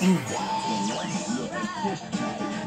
嗯。愿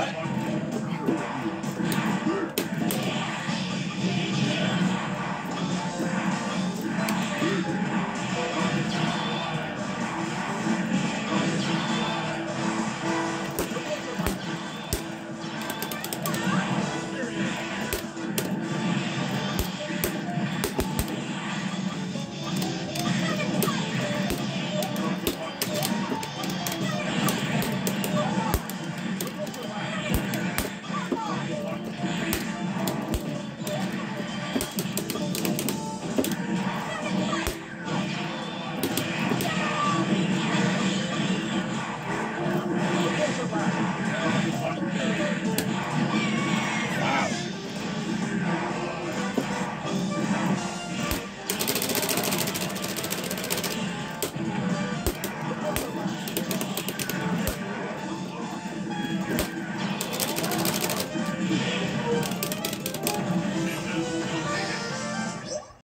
one.